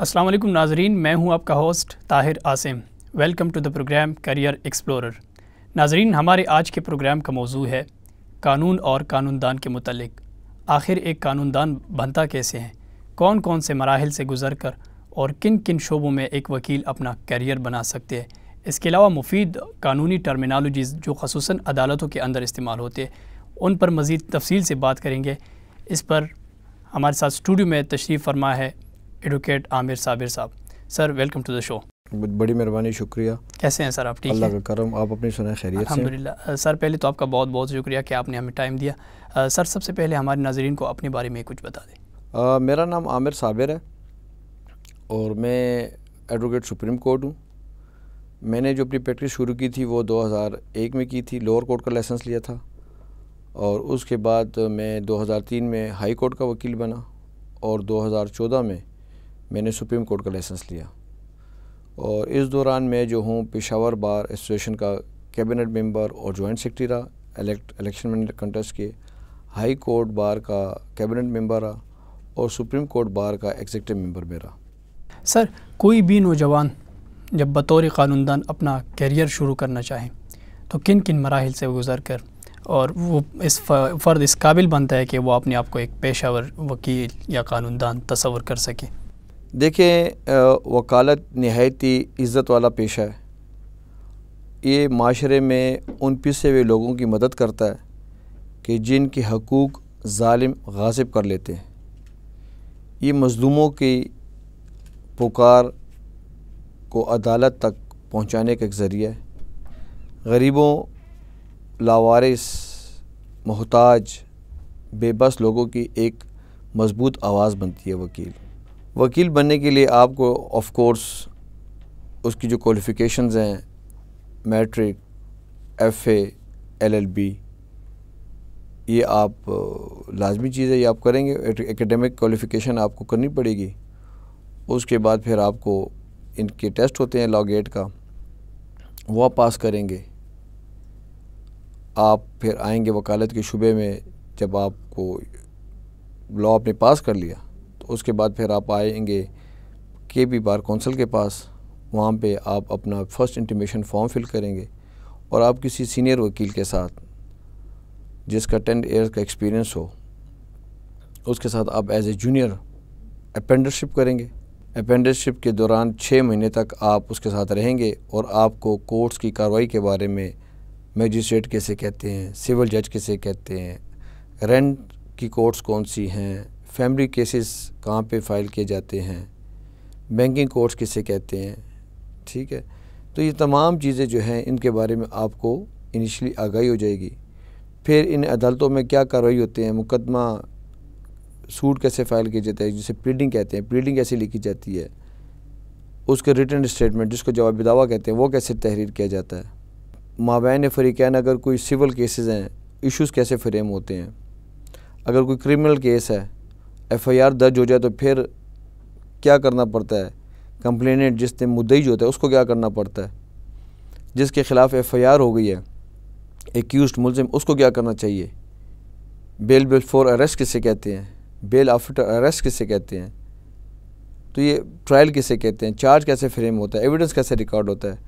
अस्सलाम वालेकुम नाजरीन मैं हूँ आपका host Tahir Asim welcome to the programme career explorer नाजरीन हमारे आज के प्रोग्राम का मौजू है कानून और कानूनदान के मतलब आखिर एक कानूनदान बनता कैसे हैं? कौन कौन से मराहल से गुज़र कर और किन किन शोबों में एक वकील अपना करियर बना सकते हैं? इसके अलावा मुफीद कानूनी टर्मिनोलॉजीज़ जो खसूस अदालतों के अंदर इस्तेमाल होते हैं, उन पर मज़ीद तफसील से बात करेंगे. इस पर हमारे साथ स्टूडियो में तशरीफ़ फरमा है एडवोकेट आमिर साबिर साहब। Sir welcome to the show बड़ी मेहरबानी शुक्रिया। कैसे हैं सर आप? ठीक अल्लाह का करम आप अपनी सुनाए खैरियत से? अल्हम्दुलिल्लाह। सर पहले तो आपका बहुत बहुत शुक्रिया कि आपने हमें टाइम दिया। सर सबसे पहले हमारे नाजरीन को अपने बारे में कुछ बता दें। मेरा नाम आमिर साबिर है और मैं एडवोकेट सुप्रीम कोर्ट हूँ। मैंने जो अपनी प्रैक्टिस शुरू की थी वो 2001 में की थी लोअर कोर्ट का लाइसेंस लिया था और उसके बाद मैं 2003 में हाई कोर्ट का वकील बना और 2014 में मैंने सुप्रीम कोर्ट का लाइसेंस लिया। और इस दौरान मैं जो हूँ, पेशावर बार एसोसिएशन का कैबिनेट मेंबर और जॉइंट सेक्रेटरी रहा, इलेक्ट, इलेक्शन कंटेस्ट के हाई कोर्ट बार का कैबिनेट मेंबर रहा और सुप्रीम कोर्ट बार का एग्जीक्यूटिव मेंबर मेरा सर, कोई भी नौजवान जब बतौर क़ानूनदान अपना करियर शुरू करना चाहें तो किन किन मराहल से गुज़र कर और वो इस फ़र्द इस काबिल बनता है कि वो अपने आप को एक पेशावर वकील या क़ानूनदान तस्वर कर सके? देखें वकालत नहायती इज़्ज़त वाला पेशा है। ये माशरे में उन पिसे हुए लोगों की मदद करता है कि जिनके हकूक़ ालिम गासिब कर लेते हैं। ये मज़लूमों की पुकार को अदालत तक पहुँचाने का एक ज़रिया है। गरीबों, लावारिस, मोहताज, बेबस लोगों की एक मज़बूत आवाज़ बनती है वकील। वकील बनने के लिए आपको ऑफ़ कोर्स उसकी जो क्वालिफ़िकेशंस हैं matric F L L B ये आप, लाजमी चीज़ है, ये आप करेंगे एकेडमिक क्वालिफ़िकेशन आपको करनी पड़ेगी। उसके बाद फिर आपको इनके टेस्ट होते हैं लॉ गेट का, वो आप पास करेंगे। आप फिर आएँगे वकालत के शुबे में जब आपको लॉ आपने पास कर लिया। उसके बाद फिर आप आएँगे के बी बार कौंसल के पास। वहाँ पे आप अपना फ़र्स्ट इंटीमेशन फॉर्म फिल करेंगे और आप किसी सीनियर वकील के साथ, जिसका टेन ईयर्स का एक्सपीरियंस हो, उसके साथ आप एज ए जूनियर अपेंडरशिप करेंगे। अपेंडरशिप के दौरान छः महीने तक आप उसके साथ रहेंगे और आपको कोर्ट्स की कार्रवाई के बारे में मजिस्ट्रेट कैसे कहते हैं सिविल जज कैसे कहते हैं रेंट की कोर्ट्स कौन सी हैं फैमिली केसेस कहाँ पे फ़ाइल किए जाते हैं? बैंकिंग कोर्ट्स किसे कहते हैं? ठीक है? तो ये तमाम चीज़ें जो हैं, इनके बारे में आपको इनिशली आगाही हो जाएगी। फिर इन अदालतों में क्या कार्रवाई होते हैं? मुकदमा सूट कैसे फ़ाइल किया जाता है? जिसे प्रीडिंग कहते हैं। प्रीडिंग कैसे लिखी जाती है? उसके रिटर्न स्टेटमेंट जिसको जवाब दावा कहते हैं, वो कैसे तहरीर किया जाता है? माबैन फ़रीकैन, अगर कोई सिविल केसेस हैं इश्यूज़ कैसे फ्रेम होते हैं? अगर कोई क्रिमिनल केस है एफआईआर दर्ज हो जाए तो फिर क्या करना पड़ता है? कंप्लेनेंट जिसने मुद्दई जो होता है, उसको क्या करना पड़ता है? जिसके ख़िलाफ़ एफआईआर हो गई है एक्यूज मुलजिम, उसको क्या करना चाहिए? बेल बिफोर अरेस्ट किसे कहते हैं? बेल आफ्टर अरेस्ट किसे कहते हैं? तो ये ट्रायल किसे कहते हैं? चार्ज कैसे फ्रेम होता है? एविडेंस कैसे रिकॉर्ड होता है?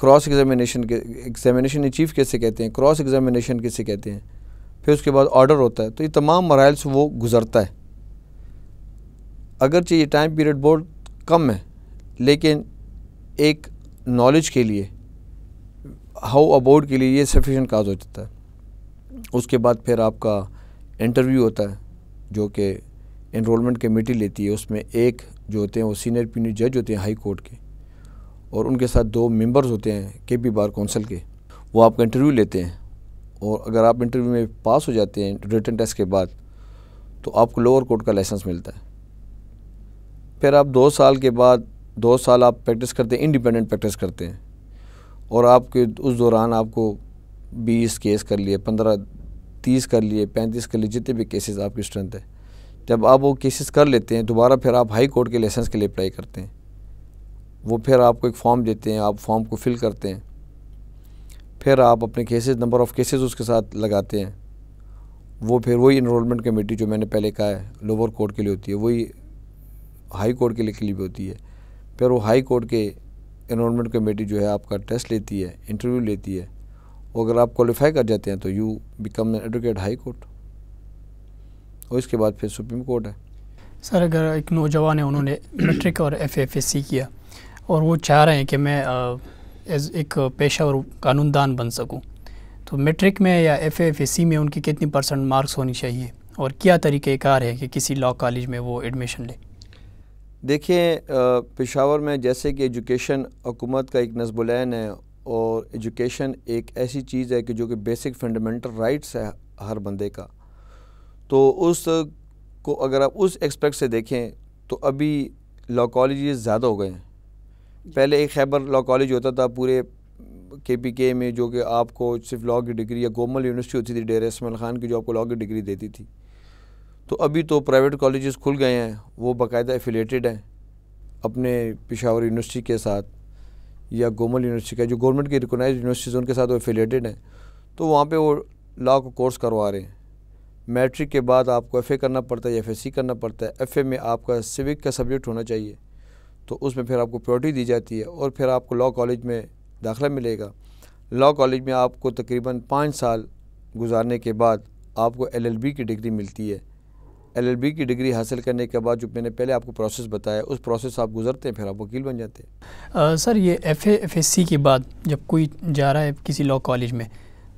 क्रॉस एग्जामिनेशन के एग्जामिनेशन चीफ कैसे कहते हैं? क्रॉस एग्जामिनेशन किसे कहते हैं? फिर उसके बाद ऑर्डर होता है। तो ये तमाम मराइल से वो गुज़रता है। अगरचे ये टाइम पीरियड बहुत कम है, लेकिन एक नॉलेज के लिए हाउ अबाउट के लिए ये सफिशेंट काज हो जाता है। उसके बाद फिर आपका इंटरव्यू होता है, जो कि इनरोलमेंट कमेटी लेती है। उसमें एक जो होते हैं, वो सीनियर पीनियर जज होते हैं हाई कोर्ट के, और उनके साथ दो मेंबर्स होते हैं के पी बार कौंसिल के। वो आपका इंटरव्यू लेते हैं, और अगर आप इंटरव्यू में पास हो जाते हैं रिटर्न टेस्ट के बाद तो आपको लोअर कोर्ट का लाइसेंस मिलता है। फिर आप दो साल के बाद, दो साल आप प्रैक्टिस करते हैं इंडिपेंडेंट प्रैक्टिस करते हैं। और आपके उस दौरान आपको बीस केस कर लिए, पंद्रह, तीस कर लिए, पैंतीस कर लिए, जितने भी केसेस आपकी स्ट्रेंथ है। जब आप वो केसेस कर लेते हैं, दोबारा फिर आप हाई कोर्ट के लाइसेंस के लिए अप्लाई करते हैं। वो फिर आपको एक फॉर्म देते हैं, आप फॉर्म को फिल करते हैं। फिर आप अपने केसेस नंबर ऑफ़ केसेस उसके साथ लगाते हैं। वो फिर वही इनरोलमेंट कमेटी जो मैंने पहले कहा है लोअर कोर्ट के लिए होती है, वही हाई कोर्ट के लिए के लिए भी होती है। फिर वो हाई कोर्ट के इनरोलमेंट कमेटी जो है आपका टेस्ट लेती है इंटरव्यू लेती है। और अगर आप क्वालिफाई कर जाते हैं तो you become advocate high court और इसके बाद फिर सुप्रीम कोर्ट है। सर, अगर एक नौजवान है, उन्होंने मैट्रिक और एफ़ एफ़ एस सी किया और वो चाह रहे हैं कि मैं एज एक पेशा और कानूनदान बन सकूँ तो मैट्रिक में या एफ़ एफ़ एस सी में उनकी कितनी परसेंट मार्क्स होनी चाहिए? और क्या तरीक़ेकार है कि किसी लॉ कॉलेज में वो एडमिशन ले? देखिए पेशावर में जैसे कि एजुकेशन हुकूमत का एक नजबुलैन है और एजुकेशन एक ऐसी चीज़ है कि जो कि बेसिक फंडामेंटल राइट्स है हर बंदे का। तो उस को अगर आप उस एक्सपेक्ट से देखें तो अभी लॉ कॉलेज ज़्यादा हो गए हैं। पहले एक खैबर लॉ कॉलेज होता था पूरे के पी के में जो कि आपको सिर्फ़ लॉ की डिग्री या गोमल यूनिवर्सिटी होती थी, डेर इसमाल खान की जो आपको लॉ की डिग्री देती थी। तो अभी तो प्राइवेट कॉलेजेस खुल गए हैं, वो बाकायदा एफिलेटेड हैं, अपने पिशावर यूनिवर्सिटी के साथ या गोमल यूनिवर्सिटी का, जो गवर्नमेंट की रिकोगनाइज यूनिवर्सिटीज़ उनके साथ वो एफिलेटेड हैं। तो वहाँ पे वो लॉ का कोर्स करवा रहे हैं। मैट्रिक के बाद आपको एफ़ करना पड़ता है या एफ़ करना पड़ता है। एफ़ में आपका सिविक का सब्जेक्ट होना चाहिए। तो उसमें फिर आपको प्रायोरिटी दी जाती है और फिर आपको लॉ कॉलेज में दाखिला मिलेगा। लॉ कॉलेज में आपको तकरीबन पाँच साल गुजारने के बाद आपको एलएलबी की डिग्री मिलती है। एलएलबी की डिग्री हासिल करने के बाद जो मैंने पहले आपको प्रोसेस बताया, उस प्रोसेस आप गुजरते हैं, फिर आप वकील बन जाते हैं। सर, ये एफ़ एफ़ एस सी के बाद जब कोई जा रहा है किसी लॉ कॉलेज में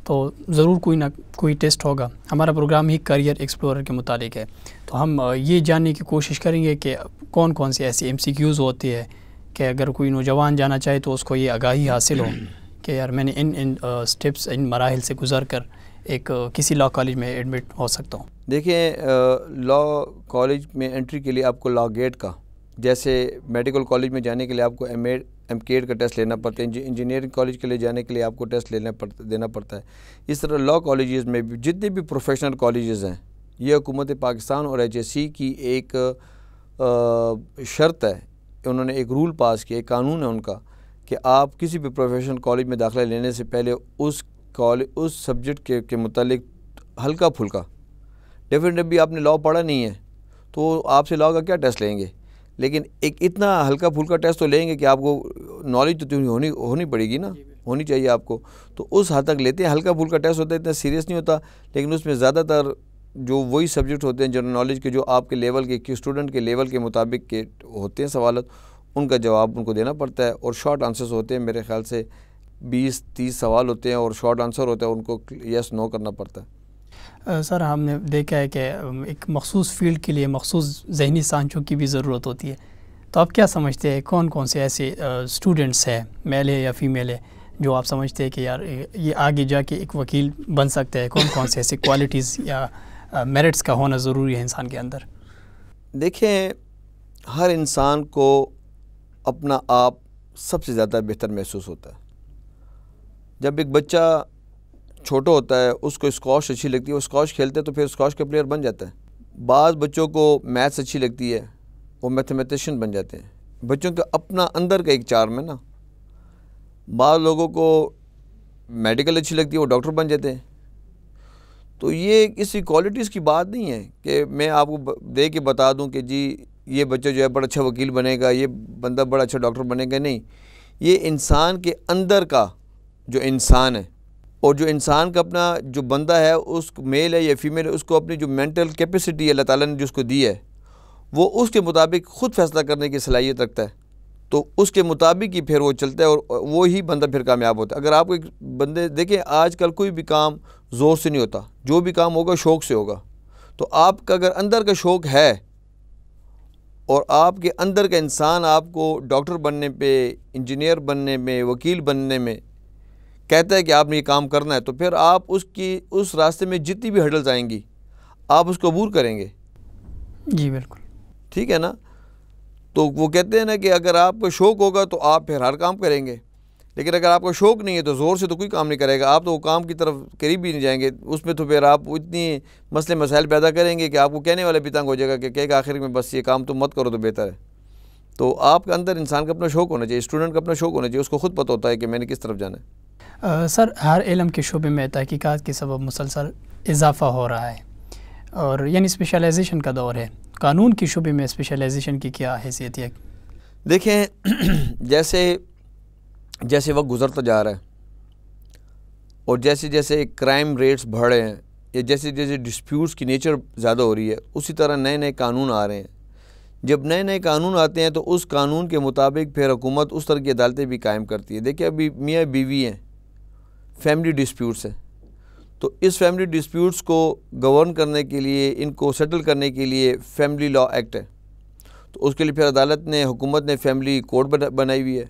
तो ज़रूर कोई ना, कोई टेस्ट होगा। हमारा प्रोग्राम ही करियर एक्सप्लोरर के मुतालिक है। तो हम ये जानने की कोशिश करेंगे कि कौन कौन से ऐसी एम सी क्यूज़ होती है कि अगर कोई नौजवान जाना चाहे तो उसको ये आगाही हासिल हो कि यार मैंने इन इन स्टेप्स इन मराहल से गुजर कर एक किसी लॉ कॉलेज में एडमिट हो सकता हूँ। देखिए लॉ कॉलेज में एंट्री के लिए आपको लॉ गेट का, जैसे मेडिकल कॉलेज में जाने के लिए आपको एम एड एम का टेस्ट लेना पड़ता है इंजीनियरिंग कॉलेज के लिए जाने के लिए आपको टेस्ट लेना पड़ता देना पड़ता है। इस तरह लॉ कॉलेज़ में भी, जितने भी प्रोफेशनल कॉलेज़ हैं, ये हुकूमत पाकिस्तान और एचएससी की एक शर्त है। उन्होंने एक रूल पास किया, एक कानून है उनका, कि आप किसी भी प्रोफेशनल कॉलेज में दाखिला लेने से पहले उस कॉलेज उस सब्जेक्ट के के मतलब हल्का फुल्का डेफिनेटली भी आपने लॉ पढ़ा नहीं है तो आपसे लॉ का क्या टेस्ट लेंगे? लेकिन एक इतना हल्का फुल्का टेस्ट तो लेंगे कि आपको नॉलेज तो होनी होनी पड़ेगी ना? होनी चाहिए आपको। तो उस हद तक लेते हैं हल्का फुल्का टेस्ट होता है, इतना सीरियस नहीं होता, लेकिन उसमें ज़्यादातर जो वही सब्जेक्ट होते हैं जनरल नॉलेज के, जो आपके लेवल के स्टूडेंट के लेवल के मुताबिक के होते हैं सवाल, उनका जवाब उनको देना पड़ता है और शॉर्ट आंसर्स होते हैं मेरे ख्याल से। बीस तीस सवाल होते हैं और शॉर्ट आंसर होता है उनको यस नो करना पड़ता है। सर हमने देखा है कि एक मखसूस फ़ील्ड के लिए मखसूस जहनी सांचों की भी ज़रूरत होती है। तो आप क्या समझते हैं कौन कौन से ऐसे स्टूडेंट्स हैं मेल है या फीमेल है जो आप समझते हैं कि यार ये आगे जाके एक वकील बन सकते हैं? कौन कौन से ऐसे क्वालिटीज़ या मेरिट्स का होना ज़रूरी है इंसान के अंदर? देखें हर इंसान को अपना आप सबसे ज़्यादा बेहतर महसूस होता है। जब एक बच्चा छोटा होता है, उसको स्कॉश अच्छी लगती है। वो स्कॉश खेलते हैं तो फिर स्कॉश का प्लेयर बन जाता है। बाद बच्चों को मैथ्स अच्छी लगती है, वो मैथमेटिशियन बन जाते हैं। बच्चों का अपना अंदर का एक चार्म है ना। बाद लोगों को मेडिकल अच्छी लगती है, वो डॉक्टर बन जाते हैं। तो ये किसी क्वालिटीज़ की बात नहीं है कि मैं आपको दे के बता दूँ कि जी, ये बच्चा जो है बड़ा अच्छा वकील बनेगा, ये बंदा बड़ा अच्छा डॉक्टर बनेगा। नहीं, ये इंसान के अंदर का जो इंसान है। और जो इंसान का अपना जो बंदा है, उस मेल है या फीमेल है, उसको अपनी जो मेंटल कैपेसिटी है, अल्लाह ताला ने जिसको दी है, वो उसके मुताबिक ख़ुद फैसला करने की सलाहियत रखता है। तो उसके मुताबिक ही फिर वो चलता है और वो ही बंदा फिर कामयाब होता है। अगर आप एक बंदे देखें, आजकल कोई भी काम ज़ोर से नहीं होता। जो भी काम होगा, शौक़ से होगा। तो आपका अगर अंदर का शौक़ है और आपके अंदर का इंसान आपको डॉक्टर बनने पे, इंजीनियर बनने में, वकील बनने में कहता है कि आपने ये काम करना है तो फिर आप उसकी उस रास्ते में जितनी भी हडल्स आएँगी आप उसको अबूर करेंगे। जी बिल्कुल। ठीक है ना? तो वो कहते हैं ना कि अगर आपको शौक़ होगा तो आप फिर हर काम करेंगे। लेकिन अगर आपको शौक़ नहीं है तो ज़ोर से तो कोई काम नहीं करेगा। आप तो वो काम की तरफ़ करीब भी नहीं जाएँगे। उसमें तो फिर आप इतनी मसले मसाइल पैदा करेंगे कि आपको कहने वाले भी तंग हो जाएगा कि कहेगा आखिर में बस ये काम तो मत करो तो बेहतर है। तो आपके अंदर इंसान का अपना शौक़ होना चाहिए स्टूडेंट का अपना शौक़ होना चाहिए उसको खुद पता होता है कि मैंने किस तरफ़ जाना है। सर, हर इलम के शुबे में तहकीक़ात के सबब मुसलसल इजाफ़ा हो रहा है और यानी स्पेशलाइजेशन का दौर है। कानून के शुबे में स्पेशलाइजेशन की क्या हैसियत है? देखें, जैसे जैसे वक्त गुज़रता जा रहा है और जैसे जैसे क्राइम रेट्स बढ़ रहे हैं, या जैसे जैसे डिस्प्यूट्स की नेचर ज़्यादा हो रही है, उसी तरह नए नए कानून आ रहे हैं। जब नए नए कानून आते हैं तो उस कानून के मुताबिक फिर हुकूमत उस तरह की अदालतें भी कायम करती है। देखिए, अभी मियाँ बीवी हैं फैमिली डिस्प्यूट्स हैं। तो इस फैमिली डिस्प्यूट्स को गवर्न करने के लिए, इनको सेटल करने के लिए फैमिली लॉ एक्ट है। तो उसके लिए फिर अदालत ने, हुकूमत ने फैमिली कोड बनाई हुई है।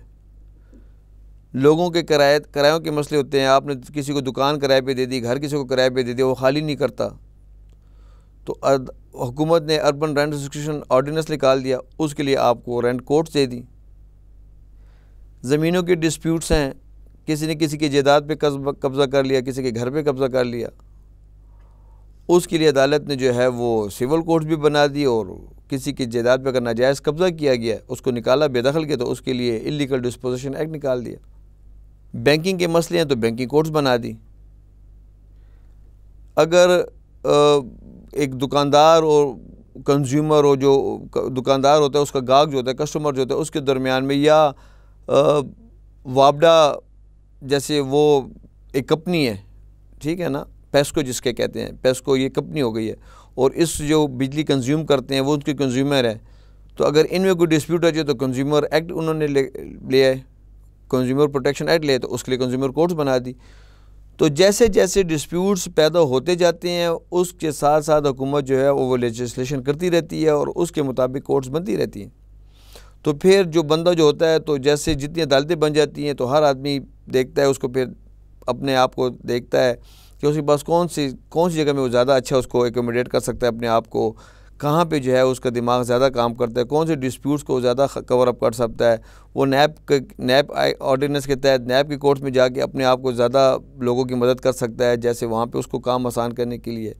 लोगों के किराए, किरायों के मसले होते हैं। आपने किसी को दुकान किराए पे दे दी, घर किसी को किराए पे दे दिया, वो खाली नहीं करता। तो हुकूमत ने अर्बन रेंट एसोसिएशन ऑर्डीनेंस निकाल दिया, उसके लिए आपको रेंट कोर्ट्स दे दी। ज़मीनों के डिस्प्यूट्स हैं किसी ने किसी की जायदाद पे कब्ज़ा कर लिया, किसी के घर पे कब्ज़ा कर लिया। उसके लिए अदालत ने जो है वो सिविल कोर्ट्स भी बना दी और किसी की जायदाद पर अगर नाजायज़ कब्ज़ा किया गया, उसको निकाला बेदखल किया तो उसके लिए इलीगल डिस्पोजिशन एक्ट निकाल दिया। बैंकिंग के मसले हैं तो बैंकिंग कोर्ट्स बना दी। अगर एक दुकानदार और कंज्यूमर और जो दुकानदार होता है, उसका गाहक जो होता है कस्टमर जो होता है, उसके दरमियान में या वापडा जैसे वो एक कंपनी है, ठीक है ना? पेस्को जिसके कहते हैं, पेस्को ये कंपनी हो गई है और इस जो बिजली कंज्यूम करते हैं, वो उनके कंज्यूमर है। तो अगर इनमें कोई डिस्प्यूट आ जाए तो कंज्यूमर एक्ट उन्होंने ले ले आए कंज्यूमर प्रोटेक्शन एक्ट ले तो उसके लिए कंज्यूमर कोर्ट्स बना दी। तो जैसे जैसे डिस्प्यूट्स पैदा होते जाते हैं, उसके साथ साथ हुकूमत जो है वो लेजिस्लेशन करती रहती है और उसके मुताबिक कोर्ट्स बनती रहती हैं। तो फिर जो बंदा जो होता है तो जैसे जितनी अदालतें बन जाती हैं तो हर आदमी देखता है उसको, फिर अपने आप को देखता है कि उसके पास कौन सी कौन सी जगह में वो ज़्यादा अच्छा उसको एकोमोडेट कर सकता है अपने आप को, कहाँ पे जो है उसका दिमाग ज़्यादा काम करता है, कौन से डिस्प्यूट्स को ज़्यादा कवर अप कर सकता है, वो नैप के नैप ऑर्डिनेंस के तहत नैप की कोर्ट्स में जाके अपने आप को ज़्यादा लोगों की मदद कर सकता है, जैसे वहाँ पे उसको काम आसान करने के लिए।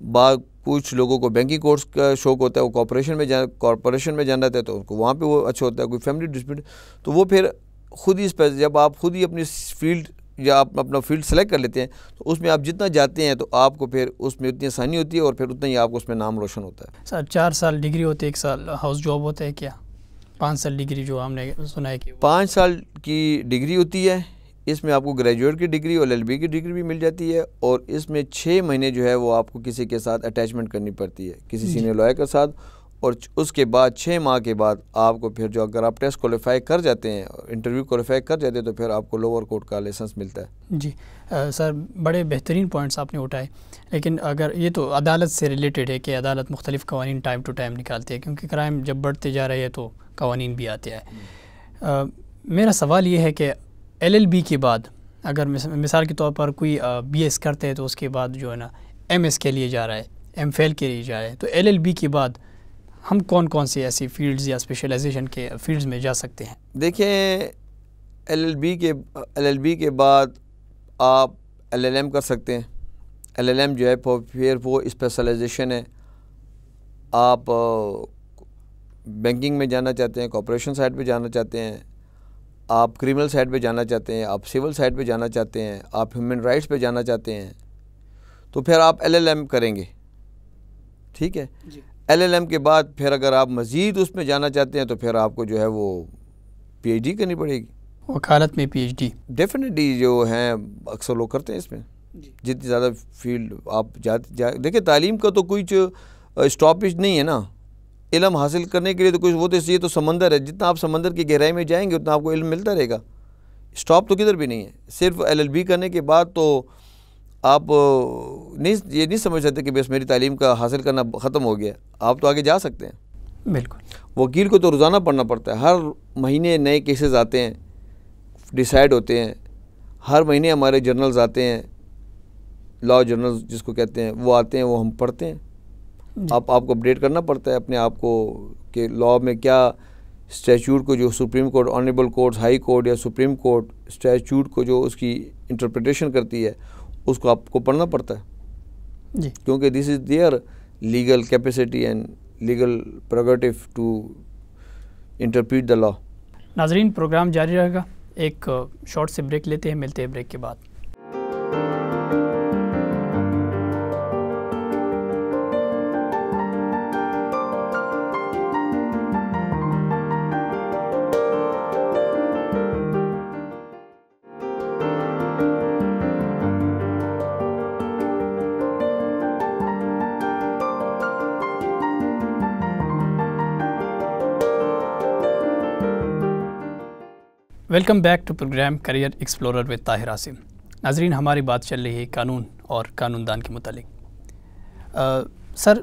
बा कुछ लोगों को बैंकिंग कोर्स का शौक होता है वो कॉरपोरेशन में जा कॉरपोरेशन में जाना रहता है तो उनको वहाँ पर वो अच्छा होता है कोई फैमिली डिस्प्यूट तो वो फिर खुद ही जब आप खुद ही अपनी फ़ील्ड या आप अपना फ़ील्ड सेलेक्ट कर लेते हैं तो उसमें आप जितना जाते हैं तो आपको फिर उसमें उतनी आसानी होती है और फिर उतना ही आपको उसमें नाम रोशन होता है। सर चार साल डिग्री होती है एक साल हाउस जॉब होता है क्या? पाँच साल डिग्री जो हमने सुना है कि पाँच साल की डिग्री होती है इसमें आपको ग्रेजुएट की डिग्री और एल की डिग्री भी मिल जाती है और इसमें छः महीने जो है वो आपको किसी के साथ अटैचमेंट करनी पड़ती है किसी सीनियर लॉयर के साथ और उसके बाद छः माह के बाद आपको फिर जो अगर आप टेस्ट क्वालिफाई कर जाते हैं इंटरव्यू क्वालिफाई कर जाते हैं तो फिर आपको लोअर कोर्ट का लाइसेंस मिलता है। जी। आ, सर बड़े बेहतरीन पॉइंट्स आपने उठाए लेकिन अगर ये तो अदालत से रिलेटेड है कि अदालत मुख्तलिफ़ कवानीन टाइम टू टाइम निकालती है क्योंकि क्राइम जब बढ़ते जा रहे हैं तो कवानीन भी आते हैं। मेरा सवाल ये है कि एलएलबी के बाद, अगर मिसाल के तौर पर कोई बी एस करते हैं तो उसके बाद जो है ना एम एस के लिए जा रहा है एम के लिए जा रहा है तो एलएलबी के बाद हम कौन कौन सी ऐसी फील्ड्स या स्पेशलाइजेशन के फील्ड्स में जा सकते हैं? देखें एलएलबी के एलएलबी के बाद आप एलएलएम कर सकते हैं। एलएलएम जो है फिर वो स्पेशलाइजेशन है। आप बैंकिंग में जाना चाहते हैं कॉपरेशन साइड पे जाना चाहते हैं आप क्रिमिनल साइड पे जाना चाहते हैं आप सिविल साइड पे जाना चाहते हैं आप ह्यूमन राइट्स पे जाना चाहते हैं तो फिर आप एलएलएम करेंगे। ठीक है? एलएलएम के बाद फिर अगर आप मज़ीद उसमें जाना चाहते हैं तो फिर आपको जो है वो पीएचडी करनी पड़ेगी। वकालत में पीएचडी डेफिनेटली जो हैं अक्सर लोग करते हैं इसमें। जितनी ज़्यादा फ़ील्ड आप जाते जा देखिए तालीम का तो कोई स्टॉपेज नहीं है ना। इलम हासिल करने के लिए तो कुछ वो तो ये तो समंदर है। जितना आप समंदर की गहराई में जाएँगे उतना आपको इल्म मिलता रहेगा। स्टॉप तो किधर भी नहीं है। सिर्फ़ एलएलबी करने के बाद तो आप नहीं ये नहीं समझ सकते कि बस मेरी तालीम का हासिल करना ख़त्म हो गया आप तो आगे जा सकते हैं। बिल्कुल। वकील को तो रोज़ाना पढ़ना पड़ता है। हर महीने नए केसेस आते हैं डिसाइड होते हैं। हर महीने हमारे जर्नल्स आते हैं। लॉ जर्नल्स जिसको कहते हैं वो आते हैं वो हम पढ़ते हैं। आप आपको अपडेट करना पड़ता है अपने आप को कि लॉ में क्या स्टैचूट को जो supreme court honourable court high court या सुप्रीम कोर्ट स्टैचूट को जो उसकी इंटरप्रटेशन करती है उसको आपको पढ़ना पड़ता है। जी। क्योंकि this is there legal capacity and legal prerogative to interpret the law नाजरीन प्रोग्राम जारी रहेगा। एक शॉर्ट से ब्रेक लेते हैं मिलते हैं ब्रेक के बाद। Welcome back to programme career explorer with Tahir Asim नाजरीन हमारी बात चल रही है कानून और कानूनदान के मतलब सर,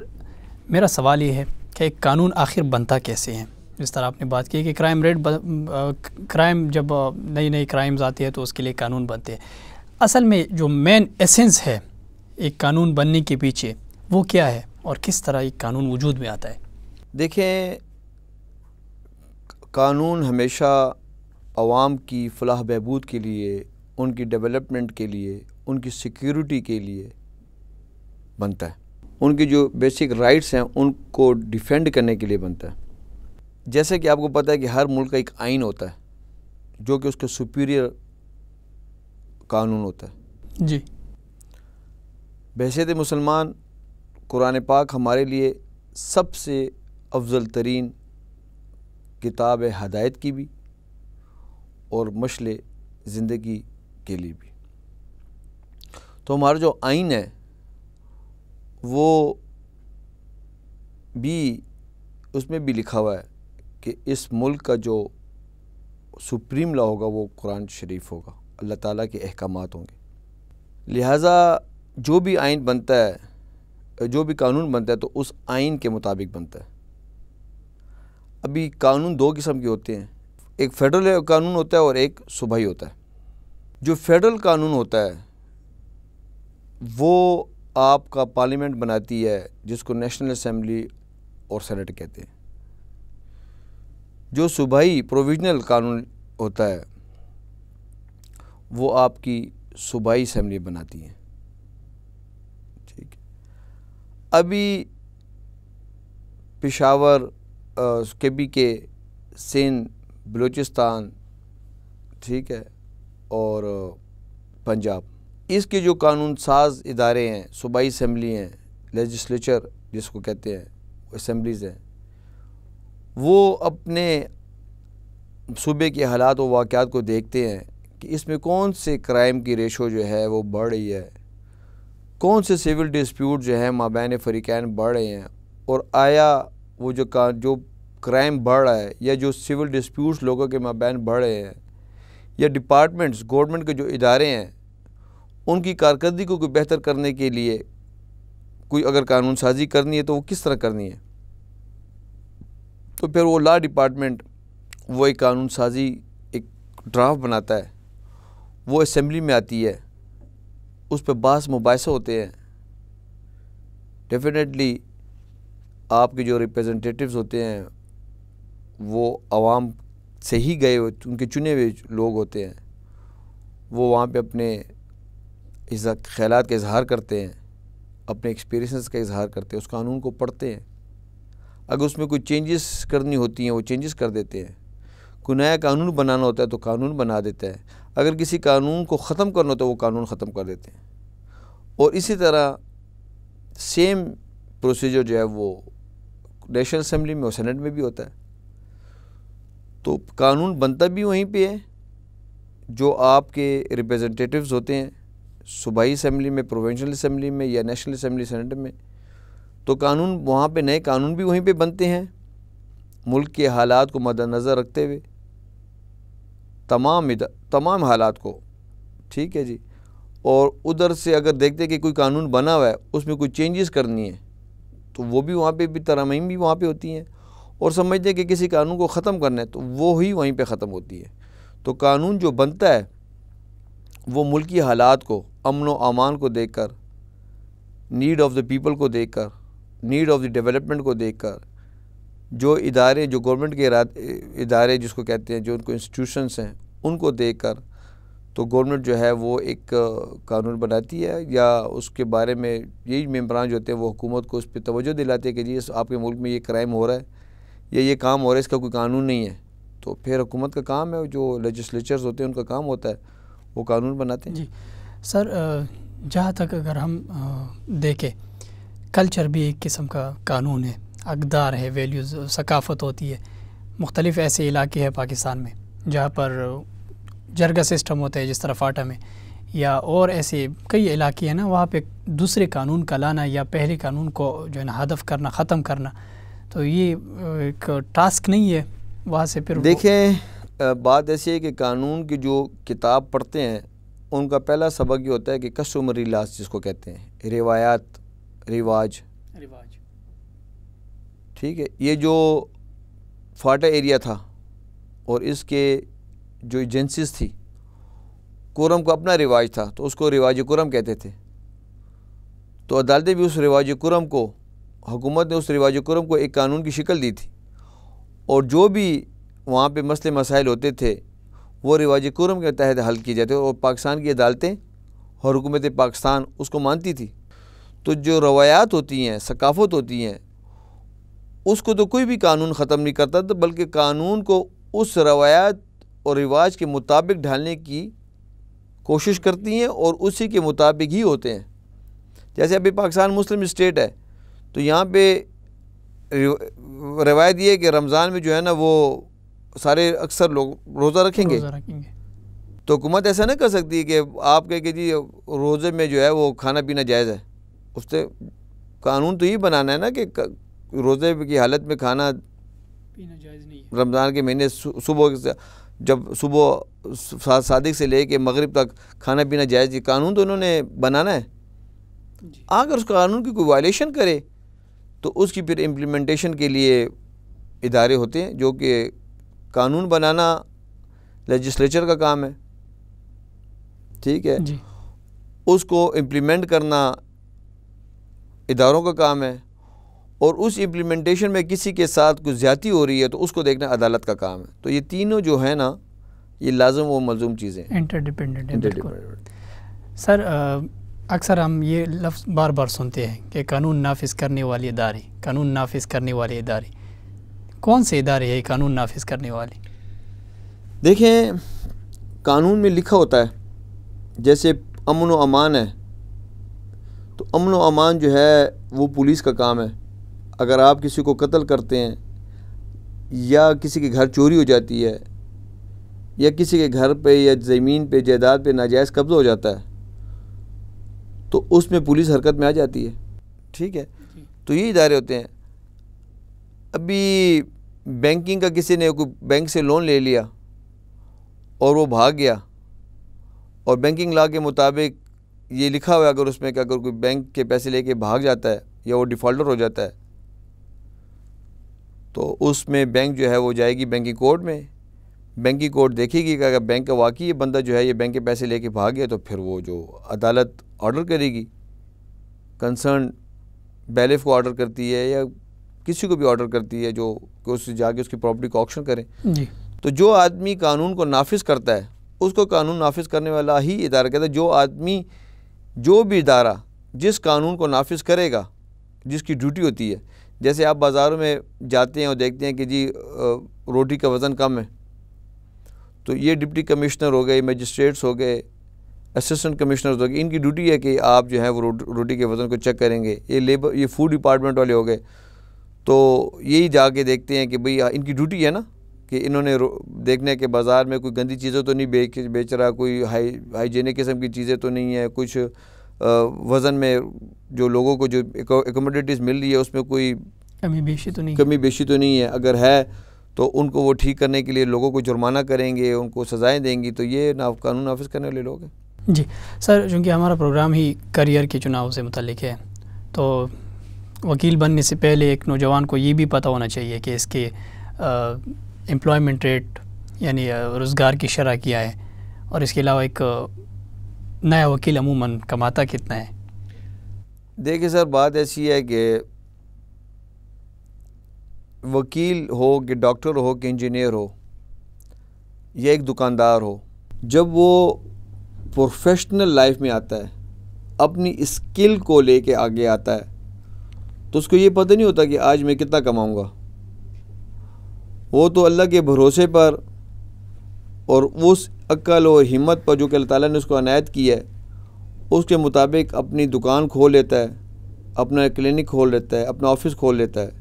मेरा सवाल ये है कि एक कानून आखिर बनता कैसे है? जिस तरह आपने बात की कि क्राइम रेट क्राइम जब नई नई क्राइम्स आती है तो उसके लिए कानून बनते हैं। असल में जो मेन एसेंस है एक कानून बनने के पीछे, वो क्या है और किस तरह एक कानून वजूद में आता है? देखें कानून हमेशा आवाम की फलाह बहबूद के लिए उनकी डेवलपमेंट के लिए उनकी सिक्योरिटी के लिए बनता है। उनकी जो बेसिक राइट्स हैं उनको डिफेंड करने के लिए बनता है। जैसे कि आपको पता है कि हर मुल्क का एक आइन होता है जो कि उसके सुपीरियर कानून होता है। जी। बहसीत मुसलमान कुरान पाक हमारे लिए सबसे अफजल तरीन किताब है हदायत की भी और मशल ज़िंदगी के लिए भी। तो हमारा जो आइन है, वो भी, उसमें भी लिखा हुआ है कि इस मुल्क का जो सुप्रीम लॉ होगा, वो कुरान शरीफ होगा। अल्लाह ताला के अहकाम होंगे। लिहाजा जो भी आइन बनता है, जो भी कानून बनता है तो उस आइन के मुताबिक बनता है। अभी कानून दो किस्म के होते हैं। एक फेडरल कानून होता है और एक सूबाई होता है। जो फेडरल कानून होता है, वो आपका पार्लियामेंट बनाती है, जिसको नेशनल असम्बली और सेनेट कहते हैं। जो सूबाई प्रोविजनल कानून होता है, वो आपकी सूबाई असम्बली बनाती हैं। ठीक अभी पिशावर के बी के सिंध बलूचिस्तान, ठीक है, और, पंजाब। इसके जो कानून साज इदारे हैं, सूबाई असम्बली हैं, लेजिस्लेचर जिसको कहते हैं, असम्बलीज़ हैं, वो अपने सूबे के हालात व वाक़ात को देखते हैं कि इसमें कौन से क्राइम की रेशो जो है, वो बढ़ रही है। कौन से सिविल डिस्प्यूट जो है, माबैन फ़रीक़ैन बढ़ रहे हैं, और आया वो जो का, जो क्राइम बढ़ रहा है, या जो सिविल डिस्प्यूट्स लोगों के माबैन बढ़ रहे हैं, या डिपार्टमेंट्स गवर्नमेंट के जो इदारे हैं, उनकी कारकर्दगी को बेहतर करने के लिए कोई अगर कानून साजी करनी है तो वो किस तरह करनी है? तो फिर वो लॉ डिपार्टमेंट वो एक कानून साजी एक ड्राफ्ट बनाता है, वो असम्बली में आती है, उस पर बास मुबासा होते हैं। डेफिनेटली आपके जो रिप्रेजेंटेटिव्स होते हैं वो आवाम से ही गए उनके चुने हुए लोग होते हैं, वो वहाँ पे अपने ख्याल का इजहार करते हैं, अपने एक्सपीरियंस का इजहार करते हैं, उस कानून को पढ़ते हैं। अगर उसमें कोई चेंजेस करनी होती हैं, वो चेंजेस कर देते हैं। कोई नया कानून बनाना होता है तो कानून बना देता है। अगर किसी कानून को ख़त्म करना होता है, वो कानून ख़त्म कर देते हैं। और इसी तरह सेम प्रोसीजर जो है वो नेशनल असम्बली में और सेनेट में भी होता है। तो कानून बनता भी वहीं पे है, जो आपके रिप्रेजेंटेटिव्स होते हैं, सूबाई असम्बली में प्रोविंशल असम्बली में या नेशनल असम्बली सेनेट में तो कानून वहाँ पे नए कानून भी वहीं पे बनते हैं, मुल्क के हालात को मद्दनज़र रखते हुए। तमाम तमाम हालात को, ठीक है जी? और उधर से अगर देखते कि कोई कानून बना हुआ है, उसमें कोई चेंजेस करनी है तो वो भी वहाँ पे भी, तरमीम भी वहाँ पे होती हैं। और समझते हैं कि किसी कानून को ख़त्म करना है तो वो ही वहीं पे ख़त्म होती है। तो कानून जो बनता है, वो मुल्की हालात को, अमन व अमान को देख कर नीड ऑफ़ द पीपल को देख कर नीड ऑफ़ द डेवलपमेंट को देख कर जो इदारे, जो गवर्नमेंट के इदारे जिसको कहते हैं, जो उनको इंस्टीट्यूशंस हैं, उनको देख कर तो गवर्नमेंट जो है वो एक कानून बनाती है या उसके बारे में यही मेम्बरान जो होते हैं, वो हुकूमत को उस पर तोज्जो दिलाते हैं कि जी आपके मुल्क में ये क्राइम हो रहा है। या ये काम हो रहा है, इसका कोई कानून नहीं है। तो फिर हुकूमत का काम है, जो लेजिस्लेचर्स होते हैं, उनका काम होता है, वो कानून बनाते हैं। जी। सर जहाँ तक अगर हम देखें, कल्चर भी एक किस्म का कानून है। अकदार है वैल्यूज़ सकाफ़त होती है। मुख्तलिफ़ ऐसे इलाके हैं पाकिस्तान में, जहाँ पर जरगा सिस्टम होता है, जिस तरह फाटा में, या और ऐसे कई इलाके हैं ना, वहाँ पे दूसरे कानून का लाना या पहले कानून को जो है ना, हदफ करना, ख़त्म करना तो ये एक टास्क नहीं है वहाँ से फिर देखें बात ऐसी है कि कानून की जो किताब पढ़ते हैं उनका पहला सबक ये होता है कि कस्टमरी लाज जिसको कहते हैं रिवायात रिवाज। रिवाज। ठीक है ये जो फाटा एरिया था और इसके जो एजेंसीज थी कुरम का अपना रिवाज था तो उसको रिवाज कुरम कहते थे। तो अदालतें भी उस रिवाज कुरम को हुकूमत ने उस रिवाज कुरम को एक कानून की शक्ल दी थी और जो भी वहाँ पे मसले मसाइल होते थे, वो रिवाज कुरम के तहत हल किए जाते और पाकिस्तान की अदालतें और हुकूमत पाकिस्तान उसको मानती थी। तो जो रवायात होती हैं, सकाफ़त होती हैं, उसको तो कोई भी कानून ख़त्म नहीं करता था, बल्कि कानून को उस रवायात और रिवाज के मुताबिक ढालने की कोशिश करती हैं और उसी के मुताबिक ही होते हैं। जैसे अभी पाकिस्तान मुस्लिम स्टेट है तो यहाँ पे रवायत ये है कि रमज़ान में जो है ना वो सारे अक्सर लोग रोज़ा रखेंगे। रोज़ा रखेंगे। तो हुकूमत ऐसा ना कर सकती कि आप कह के जी रोज़े में जो है वो खाना पीना जायज़ है। उससे कानून तो यही बनाना है ना कि रोज़े की हालत में खाना पीना जायज़ नहीं रमज़ान के महीने सुबह जब सुबह सादिक से ले कर मगरब तक खाना पीना जायज़ कानून तो उन्होंने बनाना है। अगर उस कानून की कोई वायलेशन करे तो उसकी फिर इम्प्लीमेंटेशन के लिए इदारे होते हैं जो कि कानून बनाना लेजिस्लेचर का काम है। ठीक है? जी। उसको इम्प्लीमेंट करना इदारों का काम है और उस इम्प्लीमेंटेशन में किसी के साथ कुछ ज़्यादा हो रही है तो उसको देखना अदालत का काम है। तो ये तीनों जो है ना ये लाजम व मलजूम चीज़ें इंटरडिपेंडेंट सर अक्सर हम ये लफ्ज़ बार बार सुनते हैं कि कानून नाफिज करने वाले इदारे, कानून नाफिज करने वाले इदारे। कौन से इदारे हैं कानून नाफिज करने वाले? देखें, कानून में लिखा होता है, जैसे अमन व अमान है। तो अमन व अमान जो है, वो पुलिस का काम है। अगर आप किसी को कत्ल करते हैं, या किसी के घर चोरी हो जाती है, या किसी के घर पे या ज़मीन पे जायदाद पे नाजायज़ कब्ज़ा हो जाता है तो उसमें पुलिस हरकत में आ जाती है। ठीक है? तो ये इदारे होते हैं। अभी बैंकिंग का किसी ने कोई बैंक से लोन ले लिया और वो भाग गया और बैंकिंग लॉ के मुताबिक ये लिखा हुआ है अगर उसमें कि अगर कोई बैंक के पैसे लेके भाग जाता है या वो डिफ़ॉल्टर हो जाता है तो उसमें बैंक जो है वो जाएगी बैंकिंग कोर्ट में। बैंकिंग कोर्ट देखेगी कि अगर बैंक का वाकई ये बंदा जो है ये बैंक के पैसे लेके भाग गया तो फिर वो जो अदालत ऑर्डर करेगी। कंसर्न बैलिफ को ऑर्डर करती है या किसी को भी ऑर्डर करती है जो कि उससे जाके उसकी प्रॉपर्टी को ऑप्शन करें। जी। तो जो आदमी कानून को नाफिज करता है उसको कानून नाफिज करने वाला ही इदारा कहता है जो आदमी जो भी इदारा जिस कानून को नाफिज करेगा जिसकी ड्यूटी होती है जैसे आप बाज़ारों में जाते हैं और देखते हैं कि जी रोटी का वज़न कम है तो ये डिप्टी कमिश्नर हो गए मजिस्ट्रेट्स हो गए असिस्टेंट कमिश्नर हो गए इनकी ड्यूटी है कि आप जो है वो रोटी के वज़न को चेक करेंगे। ये लेबर ये फ़ूड डिपार्टमेंट वाले हो गए। तो यही जाके देखते हैं कि भाई इनकी ड्यूटी है ना कि इन्होंने देखने के बाज़ार में कोई गंदी चीज़ें तो नहीं बेच बेच रहा कोई हाई हाइजीनिक किस्म की चीज़ें तो नहीं है कुछ वज़न में जो लोगों को जो एकोमोडिटीज़ मिल रही है उसमें कोई कमी बेशी तो नहीं कमी बेशी तो नहीं है। अगर है तो उनको वो ठीक करने के लिए लोगों को जुर्माना करेंगे उनको सज़ाएँ देंगी। तो ये ना कानून नाफिज करने वाले लोग हैं। जी। सर, चूँकि हमारा प्रोग्राम ही करियर के चुनाव से मुतलिक है तो वकील बनने से पहले एक नौजवान को ये भी पता होना चाहिए कि इसके एम्प्लॉयमेंट रेट यानी रोज़गार की शरह क्या है और इसके अलावा एक नया वकील अमूमन कमाता कितना है। देखिए सर, बात ऐसी है कि वकील हो कि डॉक्टर हो कि इंजीनियर हो, या एक दुकानदार हो, जब वो प्रोफेशनल लाइफ में आता है, अपनी स्किल को लेके आगे आता है तो उसको ये पता नहीं होता कि आज मैं कितना कमाऊँगा। वो तो अल्लाह के भरोसे पर और उस अक्ल और हिम्मत पर जो कि अल्लाह ताला ने उसको अनायत की है, उसके मुताबिक अपनी दुकान खोल लेता है, अपना क्लिनिक खोल लेता है, अपना ऑफ़िस खोल लेता है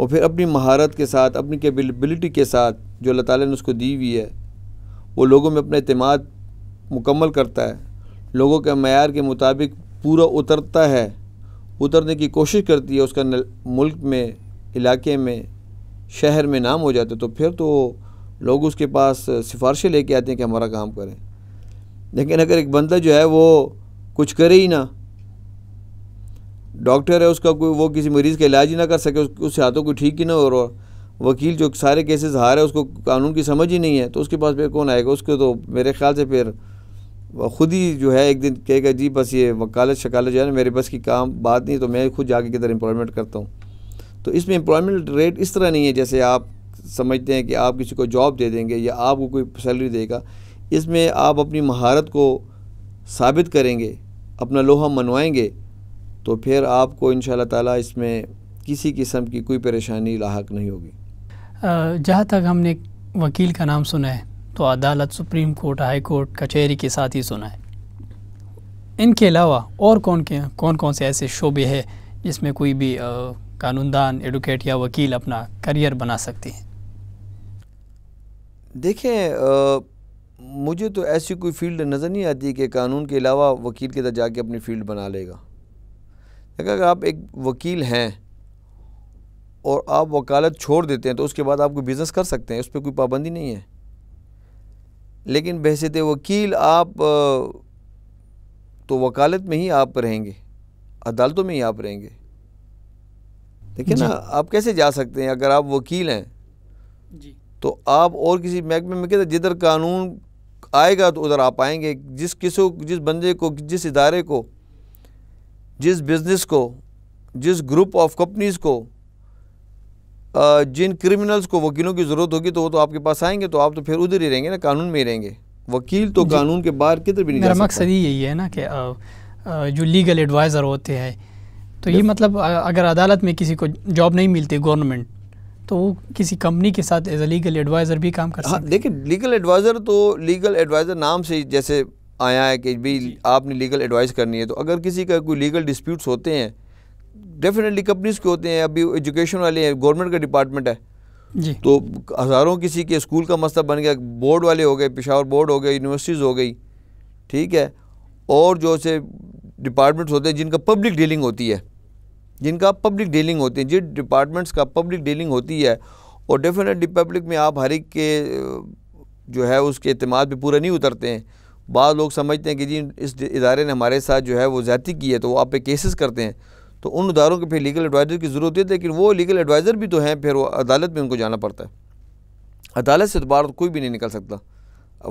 और फिर अपनी महारत के साथ, अपनी कैपेबिलिटी के साथ जो अल्लाह ताला ने उसको दी हुई है, वो लोगों में अपना अतमाद मुकम्मल करता है। लोगों के मैार के मुताबिक पूरा उतरता है। उतरने की कोशिश करती है उसका मुल्क में इलाके में शहर में नाम हो जाता तो फिर तो लोग उसके पास सिफारशें लेके आते हैं कि हमारा काम करें। लेकिन अगर एक बंदा जो है वो कुछ करे ही ना डॉक्टर है उसका कोई वो किसी मरीज़ का इलाज ही ना कर सके उस, उससे हाथों को ठीक ही ना हो रहा वकील जो सारे केसेस हार है उसको कानून की समझ ही नहीं है तो उसके पास फिर कौन आएगा? उसको तो मेरे ख्याल से फिर ख़ुद ही जो है एक दिन कहेगा, जी, बस ये वकालत, शकालत जो है ना, मेरे बस की काम बात नहीं तो मैं खुद जाके किधर एम्प्लॉयमेंट करता हूँ। तो इसमें एम्प्लॉयमेंट रेट इस तरह नहीं है जैसे आप समझते हैं कि आप किसी को जॉब दे देंगे या आपको कोई सैलरी देगा। इसमें आप अपनी महारत को साबित करेंगे, अपना लोहा मनवाएँगे तो फिर आपको इन ताला इसमें किसी किस्म की कोई परेशानी लाक नहीं होगी। जहाँ तक हमने वकील का नाम सुना है तो अदालत सुप्रीम कोर्ट, हाई कोर्ट, कचहरी के साथ ही सुना है। इनके अलावा और कौन के कौन कौन से ऐसे शोबे हैं जिसमें कोई भी कानूनदान एडवोकेट या वकील अपना करियर बना सकते हैं? देखें मुझे तो ऐसी कोई फ़ील्ड नज़र नहीं आती कि कानून के अलावा वकील के तरह जाके अपनी फ़ील्ड बना लेगा। अगर आप एक वकील हैं और आप वकालत छोड़ देते हैं तो उसके बाद आप कोई बिज़नेस कर सकते हैं, उस पर कोई पाबंदी नहीं है। लेकिन बहसीत वकील आप तो वकालत में ही आप रहेंगे अदालतों में ही आप रहेंगे। देखिए ना आप कैसे जा सकते हैं? अगर आप वकील हैं जी। तो आप और किसी महकमे में कहते जिधर कानून आएगा तो उधर आप आएँगे। जिस किसी जिस बंदे को जिस इदारे को जिस बिज़नेस को जिस ग्रुप ऑफ़ कंपनीज़ को जिन क्रिमिनल्स को वकीलों की ज़रूरत होगी तो वो तो आपके पास आएँगे तो आप तो फिर उधर ही रहेंगे ना कानून में ही रहेंगे। वकील तो कानून के बाहर किधर भी नहीं मेरा मकसद ही यही है ना कि जो लीगल एडवाइज़र होते हैं तो ये मतलब अगर अदालत में किसी को जॉब नहीं मिलती गवर्नमेंट तो वो किसी कंपनी के साथ एज ए लीगल एडवाइज़र भी काम कर सकते हाँ। देखिए लीगल एडवाइज़र तो लीगल एडवाइज़र नाम से जैसे आया है कि भाई आपने लीगल एडवाइस करनी है तो अगर किसी का कोई लीगल डिस्प्यूट्स होते हैं डेफिनेटली कंपनीज़ के होते हैं अभी एजुकेशन वाले हैं गवर्नमेंट का डिपार्टमेंट है। जी। तो हज़ारों किसी के स्कूल का मसला बन गया बोर्ड वाले हो गए पिशावर बोर्ड हो गए यूनिवर्सिटीज़ हो गई ठीक है? और जो से डिपार्टमेंट्स होते हैं जिनका पब्लिक डीलिंग होती है जिनका पब्लिक डीलिंग होती है जिन डिपार्टमेंट्स का पब्लिक डीलिंग होती है और डेफिनेटली पब्लिक में आप हर एक के जो है उसके अतमाद पर पूरा नहीं उतरते हैं। बाद लोग समझते हैं कि जी इस इदारे ने हमारे साथ जो है वो ज़्यादा की है तो वो आप पे केसेस करते हैं। तो उन इदारों के फिर लीगल एडवाइज़र की ज़रूरत है लेकिन वो लीगल एडवाइज़र भी तो हैं फिर वो अदालत में उनको जाना पड़ता है। अदालत से तो बाहर कोई भी नहीं निकल सकता।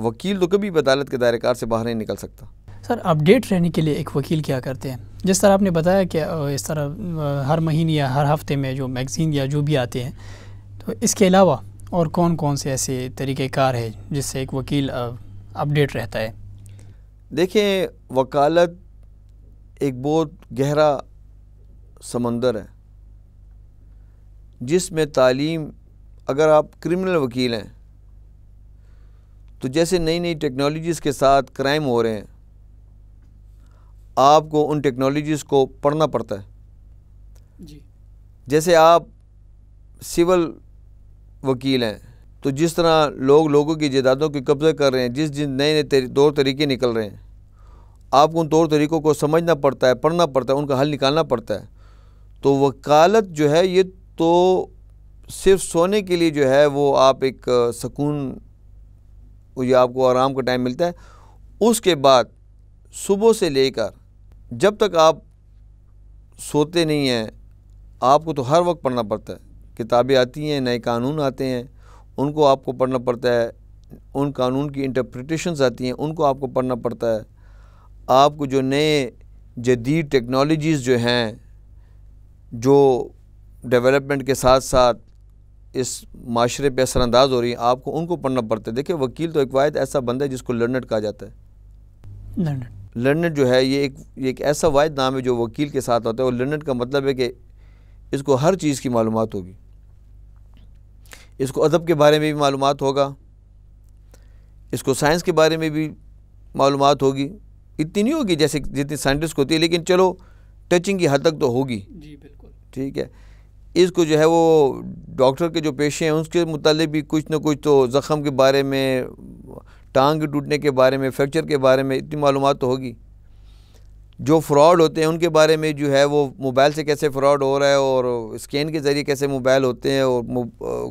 वकील तो कभी भी अदालत के दायरे कार से बाहर नहीं निकल सकता। सर अपडेट रहने के लिए एक वकील क्या करते हैं? जिस तरह आपने बताया कि इस तरह हर महीने या हर हफ़्ते में जो मैगज़ीन या जो भी आते हैं तो इसके अलावा और कौन कौन से ऐसे तरीक़ेकार है जिससे एक वकील अपडेट रहता है? देखें वकालत एक बहुत गहरा समंदर है जिसमें तालीम अगर आप क्रिमिनल वकील हैं तो जैसे नई नई टेक्नोलॉजीज़ के साथ क्राइम हो रहे हैं आपको उन टेक्नोलॉजीज़ को पढ़ना पड़ता है। जी। जैसे आप सिविल वकील हैं तो जिस तरह लोग लोगों की जायदादों के कब्ज़े कर रहे हैं जिस जिन नए नए तौर तरीके निकल रहे हैं आपको उन तौर तरीक़ों को समझना पड़ता है पढ़ना पड़ता है उनका हल निकालना पड़ता है। तो वकालत जो है, ये तो सिर्फ़ सोने के लिए जो है, वो आप एक सुकून, या आपको आराम का टाइम मिलता है। उसके बाद सुबह से लेकर जब तक आप सोते नहीं हैं, आपको तो हर वक्त पढ़ना पड़ता है। किताबें आती हैं, नए कानून आते हैं, उनको आपको पढ़ना पड़ता है, उन कानून की इंटरप्रिटेशंस आती हैं, उनको आपको पढ़ना पड़ता है। आपको जो नए जदीद टेक्नोलॉजीज़ जो हैं जो डेवलपमेंट के साथ साथ इस माशरे पे असरानंदाज हो रही हैं आपको उनको पढ़ना पड़ता है। देखिए वकील तो एक वायद ऐसा बंदा है जिसको लर्नड कहा जाता है। लर्नड लर्नड जो है ये एक ये एक ऐसा वायद नाम है जो वकील के साथ होता है और लर्नड का मतलब है कि इसको हर चीज़ की मालूम होगी। इसको अदब के बारे में भी मालूम होगा। इसको साइंस के बारे में भी मालूम होगी। इतनी नहीं होगी जैसे जितनी साइंटिस्ट होती है लेकिन चलो टचिंग की हद तक तो होगी। ठीक है। इसको जो है वो डॉक्टर के जो पेशे हैं, उसके मुतालिक भी कुछ ना कुछ तो ज़ख़म के बारे में, टांग टूटने के बारे में, फ्रैक्चर के बारे में इतनी मालूम तो होगी। जो फ्रॉड होते हैं, उनके बारे में जो है वो मोबाइल से कैसे फ्रॉड हो रहा है और स्कैन के ज़रिए कैसे मोबाइल होते हैं और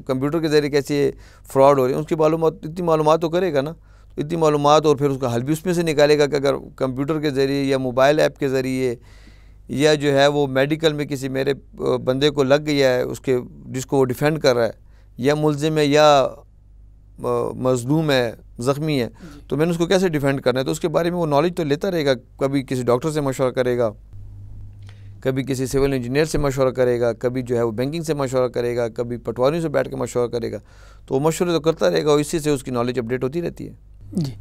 कंप्यूटर के ज़रिए कैसे फ्रॉड हो रहे हैं, उसकी मालूम इतनी मालूम तो करेगा ना। इतनी मालूम और फिर उसका हल भी उसमें से निकालेगा कि अगर कंप्यूटर के ज़रिए या मोबाइल ऐप के ज़रिए या जो है वो मेडिकल में किसी मेरे बंदे को लग गया है उसके जिसको वो डिफेंड कर रहा है या मुलजिम है या मजलूम है ज़ख्मी है तो मैंने उसको कैसे डिफेंड करना है? तो उसके बारे में वो नॉलेज तो लेता रहेगा कभी किसी डॉक्टर से मशवरा करेगा कभी किसी सिविल इंजीनियर से मशवरा करेगा कभी जो है वो बैंकिंग से मशवरा करेगा कभी पटवारियों से बैठ कर मशवरा करेगा तो वो मशवरे तो करता रहेगा और इसी से उसकी नॉलेज अपडेट होती रहती है। जी।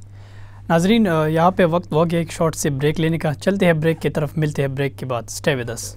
नाजरीन यहाँ पे वक्त हो गया एक शॉर्ट से ब्रेक लेने का। चलते हैं ब्रेक की तरफ़, मिलते हैं ब्रेक के बाद। Stay with us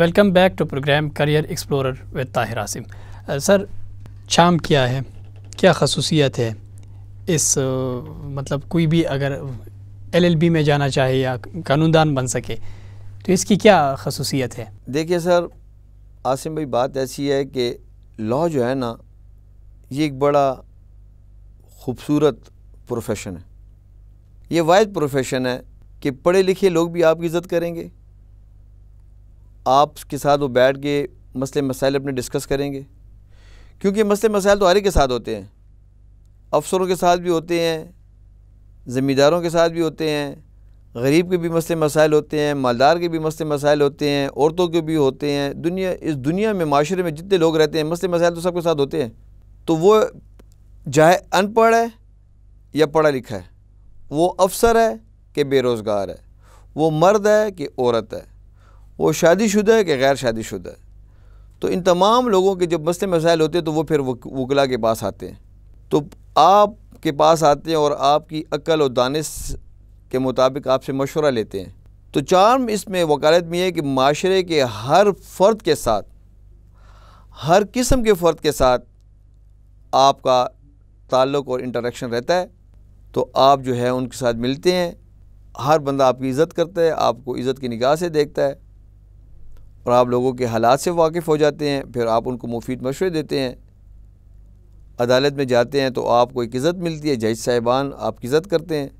welcome back to program career explorer with Tahir Asim. Sir, शाम क्या है? क्या खसूसियत है? इस मतलब कोई भी अगर एलएलबी में जाना चाहे या कानूनदान बन सके तो इसकी क्या खसूसियत है? देखिए सर, आसिम भाई, बात ऐसी है कि लॉ जो है ना, ये एक बड़ा खूबसूरत प्रोफेशन है। ये वाद प्रोफेशन है कि पढ़े लिखे लोग भी आपकी इज़्ज़त करेंगे। आपके साथ वो बैठ के मसले मसाइल अपने डिस्कस करेंगे। क्योंकि मसले मसाइल तो हर के साथ होते हैं। अफसरों के साथ भी होते हैं, ज़मींदारों के साथ भी होते हैं, गरीब के भी मसले मसाइल होते हैं, मालदार के भी मसले मसाइल होते हैं, औरतों के भी होते हैं। दुनिया, इस दुनिया में, माशरे में जितने लोग रहते हैं, मसले मसाइल तो सबके साथ होते हैं। तो वो चाहे अनपढ़ है या पढ़ा लिखा है, वो अफसर है कि बेरोज़गार है, वो मर्द है कि औरत है। वो शादी शुदा है कि गैर शादी शुदा है? तो इन तमाम लोगों के जब मसले मसाइल होते हैं तो वो फिर वकला के पास आते हैं। तो आप के पास आते हैं और आपकी अक्ल और दानिश के मुताबिक आपसे मशवरा लेते हैं। तो चार्म इसमें वकालत में है कि माशरे के हर फ़र्द के साथ, हर किस्म के फ़र्द के साथ आपका ताल्लुक़ और इंटरेक्शन रहता है। तो आप जो है उनके साथ मिलते हैं, हर बंदा आपकी इज़्ज़त करता है, आपको इज़्ज़त की निगाह से देखता है। और आप लोगों के हालात से वाकिफ़ हो जाते हैं, फिर आप उनको मुफीद मशवरे देते हैं। अदालत में जाते हैं तो आपको एक इज़्ज़त मिलती है, जज साहिबान आपकी इज़्ज़त करते हैं।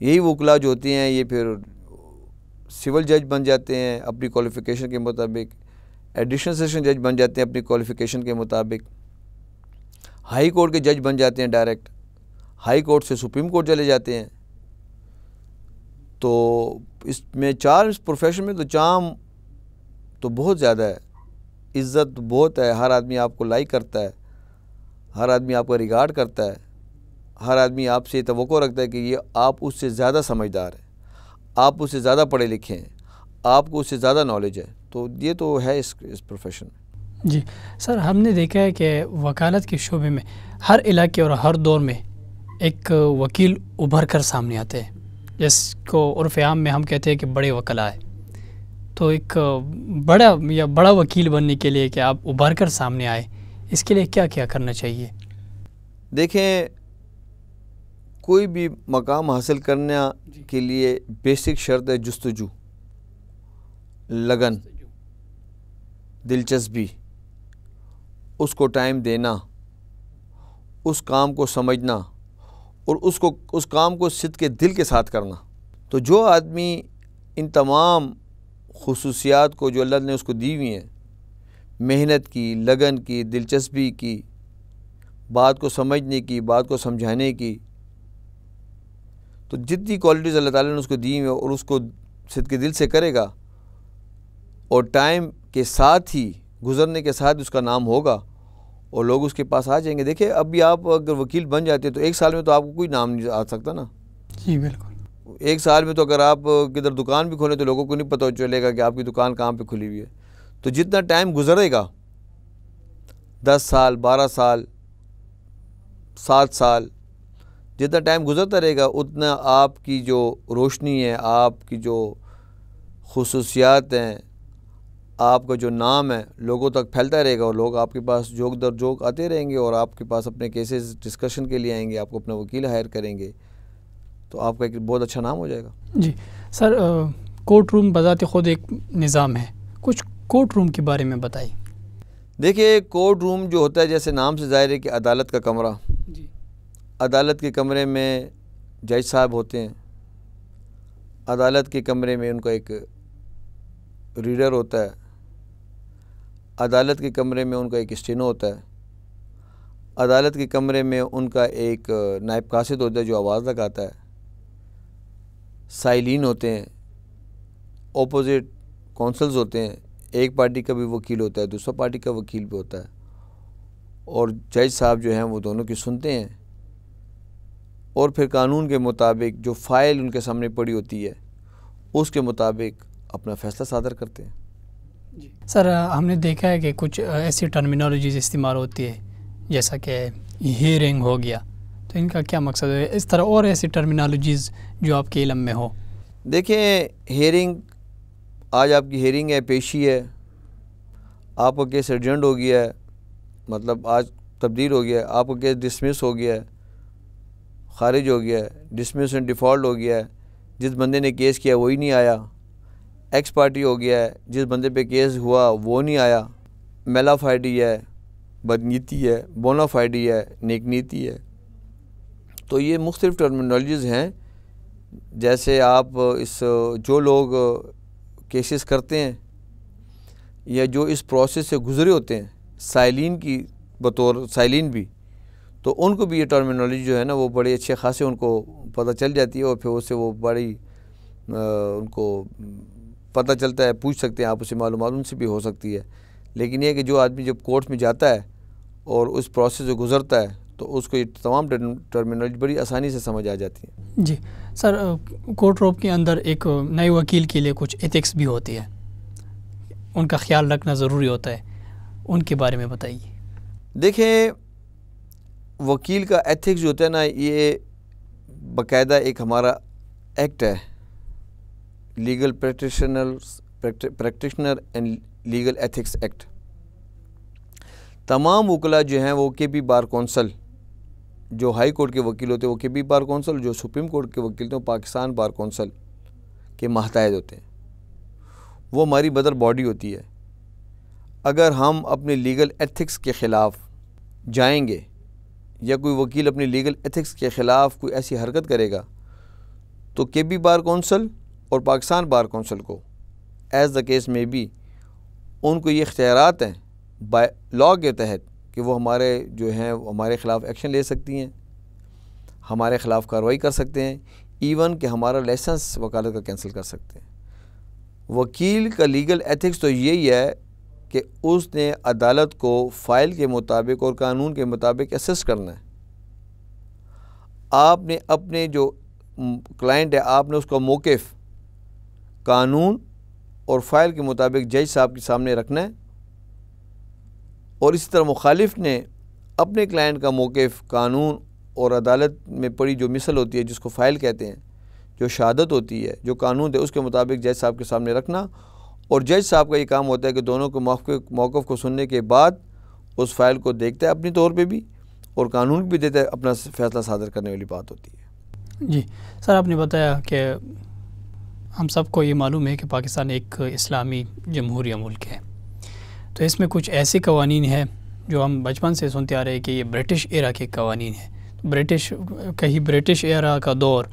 यही वकला जो होती हैं, ये फिर सिविल जज बन जाते हैं अपनी क्वालिफ़िकेशन के मुताबिक, एडिशनल सेशन जज बन जाते हैं अपनी क्वालिफ़िकेशन के मुताबिक। हाई कोर्ट के जज बन जाते हैं डायरेक्ट, हाई कोर्ट से सुप्रीम कोर्ट चले जाते हैं। तो इसमें चार इस प्रोफेशन में तो चाम तो बहुत ज़्यादा है। इज़्ज़त बहुत है। हर आदमी आपको लाइक करता है। हर आदमी आपका रिगार्ड करता है। हर आदमी आपसे तो रखता है कि ये आप उससे ज़्यादा समझदार हैं। आप उससे ज़्यादा पढ़े लिखे हैं। आपको उससे ज़्यादा नॉलेज है। तो ये तो है इस इस प्रोफेशन में जी। सर, हमने देखा है कि वकालत के शोबे में हर इलाके और हर दौर में एक वकील उभर कर सामने आते हैं। जिसको उर्फ़ आम में हम कहते हैं कि बड़े वकला है। तो एक बड़ा या बड़ा वकील बनने के लिए कि आप उभर कर सामने आए इसके लिए क्या क्या करना चाहिए? देखें कोई भी मकाम हासिल करने के लिए बेसिक शर्त है जस्तजू लगन दिलचस्पी उसको टाइम देना उस काम को समझना और उसको उस काम को सिद्ध के दिल के साथ करना। तो जो आदमी इन तमाम खसूसियात को जो अल्लाह ने उसको दी हुई हैं, मेहनत की, लगन की, दिलचस्पी की, बात को समझने की, बात को समझाने की तो जितनी क्वालिटीज़ अल्लाह ताला ने उसको दी हुई और उसको सिद्ध के दिल से करेगा और टाइम के साथ ही, गुज़रने के साथ उसका नाम होगा और लोग उसके पास आ जाएँगे। देखिए, अभी आप अगर वकील बन जाते हैं तो एक साल में तो आपको कोई नाम नहीं आ सकता ना। जी, बिल्कुल। एक साल में तो अगर आप किधर दुकान भी खोलें तो लोगों को नहीं पता चलेगा कि आपकी दुकान कहाँ पे खुली हुई है। तो जितना टाइम गुजरेगा, दस साल, बारह साल, सात साल, जितना टाइम गुजरता रहेगा, उतना आपकी जो रोशनी है, आपकी जो खसूसियात हैं, आपका जो नाम है, लोगों तक फैलता रहेगा और लोग आपके पास जोक दर जोक आते रहेंगे और आपके पास अपने केसेस डिस्कशन के लिए आएँगे, आपको अपना वकील हायर करेंगे। तो आपका एक बहुत अच्छा नाम हो जाएगा। जी। सर कोर्ट रूम बजाते ख़ुद एक निज़ाम है। कुछ कोर्ट रूम के बारे में बताइए। देखिए कोर्ट रूम जो होता है जैसे नाम से ज़ाहिर है कि अदालत का कमरा। जी। अदालत के कमरे में जज साहब होते हैं। अदालत के कमरे में उनका एक रीडर होता है। अदालत के कमरे में उनका एक स्टेनो होता है। अदालत के कमरे में उनका एक नायब कासिद होता है जो आवाज़ लगाता है। साइलिन होते हैं ओपोजिट कौंसल्स होते हैं। एक पार्टी का भी वकील होता है, दूसरा पार्टी का वकील भी होता है। और जज साहब जो हैं, वो दोनों की सुनते हैं। और फिर कानून के मुताबिक जो फ़ाइल उनके सामने पड़ी होती है, उसके मुताबिक अपना फ़ैसला सादर करते हैं। सर, हमने देखा है कि कुछ ऐसी टर्मिनोलॉजीज इस्तेमाल होती है, जैसा कि हियरिंग हो गया। तो इनका क्या मकसद है? इस तरह और ऐसी टर्मिनोलॉजीज़ जो आपके इलम में हो। देखें हेयरिंग आज आपकी हेयरिंग है, पेशी है, आपका केस अर्जेंट हो गया है मतलब आज तब्दील हो गया है, आपका केस डिसमिस हो गया है, खारिज हो गया है डिसमिस एंड डिफ़ॉल्ट हो गया है, जिस बंदे ने केस किया वही नहीं आया एक्स पार्टी हो गया है, जिस बंदे पे केस हुआ वो नहीं आया मेलाफाइडी है, बदनीति है बोनाफाइडी है, नेकनीति है तो ये मुख्तलिफ़ टर्मिनोलॉजीज़ हैं जैसे आप इस जो लोग केसेस करते हैं या जो इस प्रोसेस से गुज़रे होते हैं साइलिन की बतौर साइलिन भी तो उनको भी ये टर्मिनोलॉजी जो है ना वो बड़े अच्छे खासे उनको पता चल जाती है और फिर उससे वो बड़ी आ, उनको पता चलता है पूछ सकते हैं आप उसे मालूम उनसे भी हो सकती है। लेकिन ये कि जो आदमी जब कोर्ट में जाता है और उस प्रोसेस से गुज़रता है तो उसको ये तमाम टर्मिनोलॉजी बड़ी आसानी से समझ आ जाती है। जी सर कोर्ट रोप के अंदर एक नए वकील के लिए कुछ एथिक्स भी होती है। उनका ख्याल रखना ज़रूरी होता है। उनके बारे में बताइए। देखें वकील का एथिक्स जो होता है ना ये बाकायदा एक हमारा एक्ट है। Legal practitioner practitioner and legal ethics act तमाम वकला जो हैं वो के पी बार कौंसल जो हाई कोर्ट के वकील होते हैं, वो के बी बार कौंसल, जो सुप्रीम कोर्ट के वकील थे वो पाकिस्तान बार कौंसल के महतायद होते हैं। वो हमारी बदर बॉडी होती है। अगर हम अपने लीगल एथिक्स के ख़िलाफ़ जाएँगे, या कोई वकील अपने लीगल एथिक्स के ख़िलाफ़ कोई ऐसी हरकत करेगा तो के बी बार कौंसल और पाकिस्तान बार कौंसल को एज़ द केस में भी उनको ये इख्तियार हैं बाय लॉ के तहत कि वो हमारे जो हैं हमारे ख़िलाफ़ एक्शन ले सकती हैं, हमारे ख़िलाफ़ कार्रवाई कर सकते हैं इवन कि हमारा लाइसेंस वकालत का कैंसिल कर सकते हैं। वकील का लीगल एथिक्स तो यही है कि उसने अदालत को फ़ाइल के मुताबिक और कानून के मुताबिक असेस करना है। आपने अपने जो क्लाइंट है, आपने उसका मौक़ कानून और फ़ाइल के मुताबिक जज साहब के सामने रखना है। और इसी तरह मुखालिफ ने अपने क्लाइंट का मौक़ कानून और अदालत में पड़ी जो मिसल होती है, जिसको फ़ाइल कहते हैं, जो शहादत होती है, जो कानून है, उसके मुताबिक जज साहब के सामने रखना। और जज साहब का ये काम होता है कि दोनों को मौक़ को सुनने के बाद उस फ़ाइल को देखता है अपनी तौर पर भी और कानून भी देता है, अपना फ़ैसला सादर करने वाली बात होती है। जी। सर, आपने बताया कि हम सबको ये मालूम है कि पाकिस्तान एक इस्लामी जमहूरिया मुल्क है। तो इसमें कुछ ऐसे कवानीन हैं जो हम बचपन से सुनते आ रहे हैं कि ये ब्रिटिश एरा के कवानीन हैं। ब्रिटिश, कहीं ब्रिटिश एरा का दौर,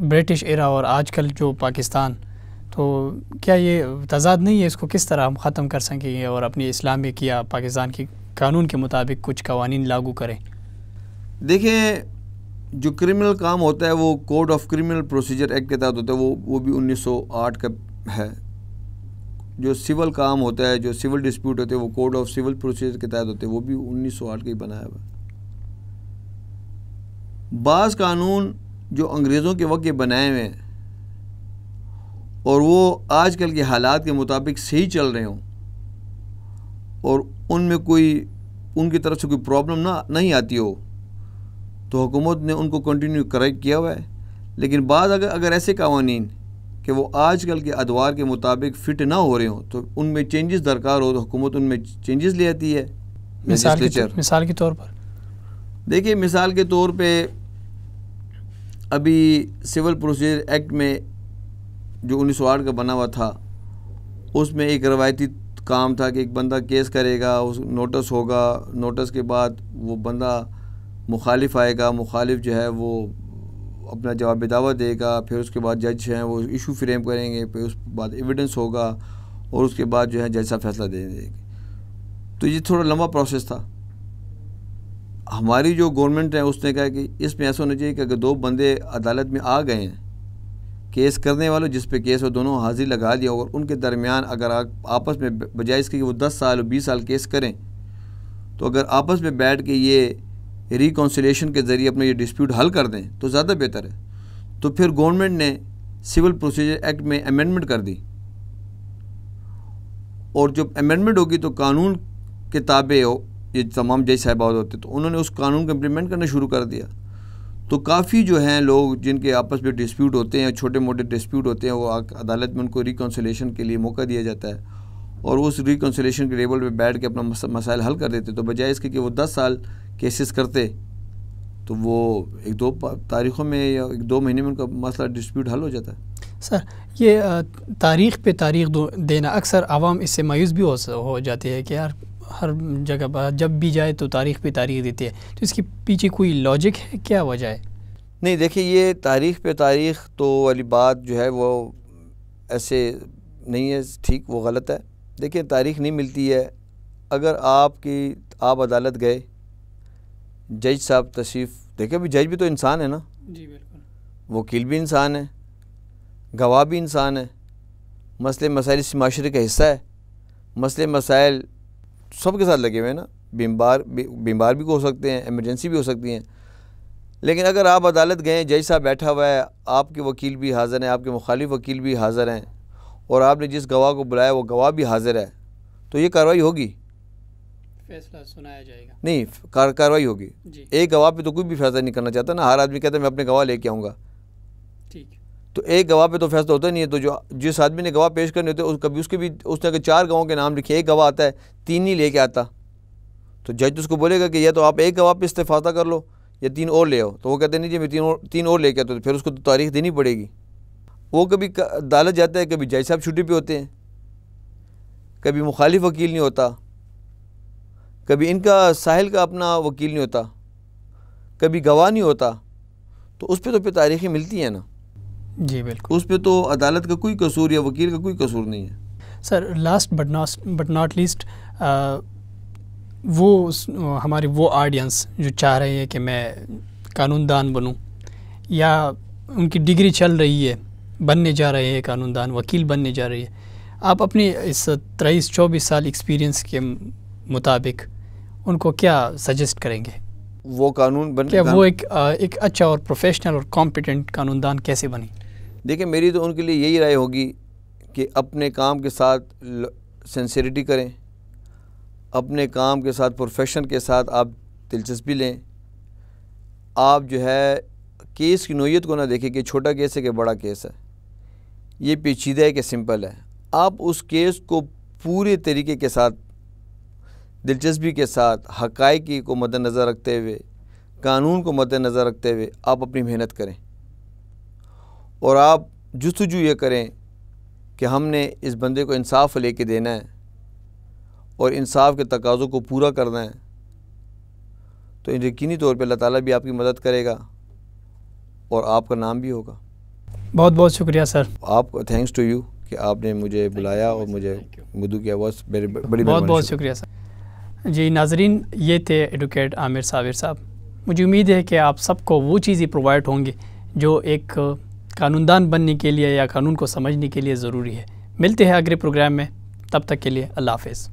ब्रिटिश एरा और आजकल जो पाकिस्तान तो क्या ये तजाद नहीं है इसको किस तरह हम ख़त्म कर सकेंगे और अपनी इस्लामिक या पाकिस्तान के कानून के मुताबिक कुछ कवानीन लागू करें? देखिए, जो क्रिमिनल काम होता है वो code of criminal procedure act के तहत होता है, वो वो भी 1908 का है। जो सिविल काम होता है, जो सिविल डिस्प्यूट होते हैं, वो कोड ऑफ़ सिविल प्रोसीजर के तहत होते हैं, वो भी 1908 का ही बनाया हुआ बाज़ कानून जो अंग्रेज़ों के वक्त बनाए हुए हैं, और वो आजकल के हालात के मुताबिक सही चल रहे हों, और उनमें कोई, उनकी तरफ़ से कोई प्रॉब्लम ना, नहीं आती हो तो हुकूमत ने उनको कंटिन्यू करेक्ट किया हुआ है। लेकिन बाद अगर अगर ऐसे कवानीन कि वो आजकल के अदवार के मुताबिक फ़िट ना हो रहे हों तो उनमें चेंजेस दरकार हो तो हुकूमत उनमें चेंजेस ले आती है मिसाल के, मिसाल के तौर पर। देखिए मिसाल के तौर पे अभी सिविल प्रोसीजर एक्ट में जो उन्नीस सौ आठ का बना हुआ था उसमें एक रवायती काम था कि एक बंदा केस करेगा उस नोटिस होगा नोटिस के बाद वो बंदा मुखालिफ आएगा मुखालिफ जो है वो अपना जवाब दावा देगा, फिर उसके बाद जज हैं वो इशू फ्रेम करेंगे, फिर उस बाद एविडेंस होगा और उसके बाद जो है जज साहब फैसला दे देंगे। तो ये थोड़ा लंबा प्रोसेस था। हमारी जो गवर्नमेंट है, उसने कहा कि इसमें ऐसा होना चाहिए कि अगर दो बंदे अदालत में आ गए हैं, केस करने वालों, जिस पे केस हो, दोनों हाजिर लगा दिया और उनके दरमियान अगर आपस में बजाय इसके कि वो दस साल और बीस साल केस करें तो अगर आपस में बैठ के ये रिकॉन्सिलेशन के ज़रिए अपना ये डिस्प्यूट हल कर दें तो ज़्यादा बेहतर है। तो फिर गवर्नमेंट ने सिविल प्रोसीजर एक्ट में अमेंडमेंट कर दी। और जब अमेंडमेंट होगी तो कानून के ताबे हो, ये तमाम जज साहबाद होते तो उन्होंने उस कानून को इम्प्लीमेंट करना शुरू कर दिया। तो काफ़ी जो हैं लोग जिनके आपस में डिस्प्यूट होते हैं छोटे मोटे डिस्प्यूट होते हैं, वो अदालत में उनको रिकॉन्सिलेशन के लिए मौका दिया जाता है। और उस रिकॉन्सिलेशन के टेबल पर बैठ के अपना मसाइल हल कर देते तो बजाय इसके कि वो दस साल केसेस करते तो वो एक दो तारीख़ों में या एक दो महीने में उनका मसला डिस्प्यूट हल हो जाता है। सर ये तारीख़ पे तारीख़ देना अक्सर आवाम इससे मायूस भी हो, हो जाती है कि यार हर जगह जब भी जाए तो तारीख़ पे तारीख़ देती है। तो इसके पीछे कोई लॉजिक है? क्या वजह है? नहीं देखिए ये तारीख़ पे तारीख़ तो वाली बात जो है वो ऐसे नहीं है ठीक वो गलत है। देखिए तारीख़ नहीं मिलती है। अगर आपकी आप अदालत गए जज साहब तशरीफ़ देखे भी जज भी तो इंसान है ना। जी बिल्कुल। वकील भी इंसान है गवाह भी इंसान है। मसले मसाइल इस माशरे का हिस्सा है। मसले मसाइल सब के साथ लगे हुए हैं ना। बीमार बीमार भी हो सकते हैं एमरजेंसी भी हो सकती हैं। लेकिन अगर आप अदालत गए जज साहब बैठा हुआ है आपके वकील भी हाज़िर हैं आपके मुखालिफ वकील भी हाज़िर हैं और आपने जिस गवाह को बुलाया वो गवाह भी हाज़िर है तो ये कार्रवाई होगी। फैसला सुनाया जाएगा। नहीं कार, कार्रवाई होगी। एक गवाह पे तो कोई भी फैसला नहीं करना चाहता ना। हर आदमी कहता है मैं अपने गवाह लेके आऊँगा। ठीक। तो एक गवाह पे तो फैसला होता नहीं है। तो जो जिस आदमी ने गवाह पेश करने होते उस कभी उसके भी उसने अगर चार गवाहों के नाम लिखे एक गवाह आता है तीन ही लेके आता। तो जज उसको बोलेगा कि या तो आप एक गवाह पे इस्तेफादा कर लो या तीन और ले आओ। तो वो कहते नहीं जी मैं तीन और तीन और लेके आता तो फिर उसको तो तारीख देनी पड़ेगी। वो कभी अदालत जाता है कभी जज साहब छुट्टी पे होते हैं। कभी मुखालिफ वकील नहीं होता। कभी इनका साहिल का अपना वकील नहीं होता कभी गवाह नहीं होता तो उस पर तो फिर तारीखें मिलती हैं ना। जी बिल्कुल। उस पर तो अदालत का कोई कसूर या वकील का कोई कसूर नहीं है। Sir last but not but not least वो हमारे वो ऑडियंस जो चाह रहे हैं कि मैं कानूनदान बनूं या उनकी डिग्री चल रही है बनने जा रहे हैं कानूनदान वकील बनने जा रही है आप अपनी इस तेईस चौबीस साल एक्सपीरियंस के मुताबिक उनको क्या सजेस्ट करेंगे? वो कानून बन क्या वो एक एक अच्छा और प्रोफेशनल और कॉम्पिटेंट कानूनदान कैसे बने? देखिए मेरी तो उनके लिए यही राय होगी कि अपने काम के साथ सेंसिरिटी करें अपने काम के साथ प्रोफेशन के साथ आप दिलचस्पी लें। आप जो है केस की नोयत को ना देखें कि छोटा केस है कि बड़ा केस है। ये पेचीदा है कि सिंपल है। आप उस केस को पूरे तरीके के साथ दिलचस्पी के साथ हकाइकी को मद्दनज़र रखते हुए कानून को मद्दनज़र रखते हुए आप अपनी मेहनत करें। और आप जस्तजू ये करें कि हमने इस बंदे को इंसाफ लेके देना है और इंसाफ के तकाज़ों को पूरा करना है। तो यकीनी तौर पर अल्लाह ताला भी आपकी मदद करेगा और आपका नाम भी होगा। बहुत बहुत शुक्रिया सर। आप थैंक्स टू यू कि आपने मुझे बुलाया और मुझे मधु की आवाज़ बड़ी बहुत बहुत शुक्रिया सर। जी, नाजरीन, ये थे एडवोकेट आमिर साविर साहब। मुझे उम्मीद है कि आप सबको वो चीज़ें प्रोवाइड होंगी जो एक कानूनदान बनने के लिए या कानून को समझने के लिए ज़रूरी है। मिलते हैं अगले प्रोग्राम में। तब तक के लिए अल्लाह हाफिज़।